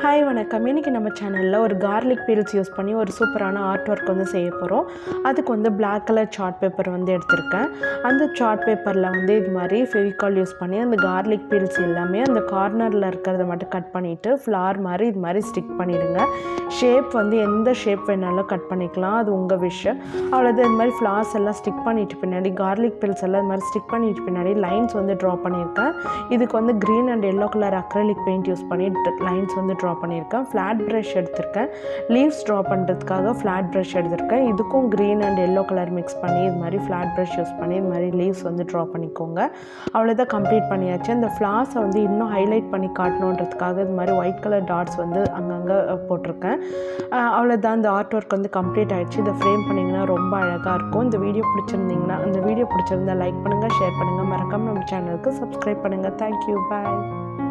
Hi வணக்கம். இன்றைக்கி நம்ம சேனலில் ஒரு கார்லிக் பீல்ஸ் யூஸ் பண்ணி ஒரு சூப்பரான ஆர்ட் ஒர்க் வந்து செய்ய போகிறோம் அதுக்கு வந்து பிளாக் கலர் சார்ட் பேப்பர் வந்து எடுத்திருக்கேன். அந்த சார்ட் பேப்பரில் வந்து இது மாதிரி ஃபெவிகால் யூஸ் பண்ணி அந்த கார்லிக் பீல்ஸ் எல்லாமே அந்த கார்னரில் இருக்கிறத மட்டும் கட் பண்ணிவிட்டு ஃப்ளார் மாதிரி இது மாதிரி ஸ்டிக் பண்ணிவிடுங்க ஷேப் வந்து எந்த ஷேப் வேணாலும் கட் பண்ணிக்கலாம். அது உங்கள் விஷயம் அவ்வளோதான் இது மாதிரி ஃப்ளார்ஸ் எல்லாம் ஸ்டிக் பண்ணிட்டு பின்னாடி கார்லிக் பீல்ஸ் எல்லாம் இது மாதிரி ஸ்டிக் பண்ணிட்டு பின்னாடி லைன்ஸ் வந்து ட்ரா பண்ணியிருக்கேன். இதுக்கு வந்து green and yellow colour acrylic paint use பண்ணி லைன்ஸ் வந்து ட்ரா பண்ணியிருக்கேன். ஃப்ளாட் ப்ரஷ் எடுத்திருக்கேன். லீவ்ஸ் ட்ரா பண்ணுறதுக்காக ஃப்ளாட் ப்ரஷ் எடுத்திருக்கேன். இதுக்கும் green and yellow colour mix பண்ணி இது மாதிரி ஃப்ளாட் ப்ரஷ் யூஸ் பண்ணி இது மாதிரி லீவ்ஸ் வந்து ட்ரா பண்ணிக்கோங்க. அவ்வளோதான் கம்ப்ளீட் பண்ணியாச்சு. அந்த ஃப்ளார்ஸை வந்து இன்னும் ஹைலைட் பண்ணி காட்டணுன்றதுக்காக இது மாதிரி ஒயிட் கலர் டாட்ஸ் வந்து அங்கங்கே போட்டிருக்கேன். அவ்வளோதான் இந்த ஆர்ட் ஒர்க் வந்து கம்ப்ளீட் ஆகிடுச்சு இதை ஃப்ரேம் பண்ணிங்கன்னா ரொம்ப அழகாக இருக்கும். இந்த வீடியோ பிடிச்சிருந்தீங்கன்னா அந்த வீடியோ பிடிச்சிருந்தா லைக் பண்ணுங்கள் ஷேர் பண்ணுங்கள் மறக்காமல் நம்ம சேனலுக்கு சப்ஸ்கிரைப் பண்ணுங்கள் தேங்க்யூ பாய்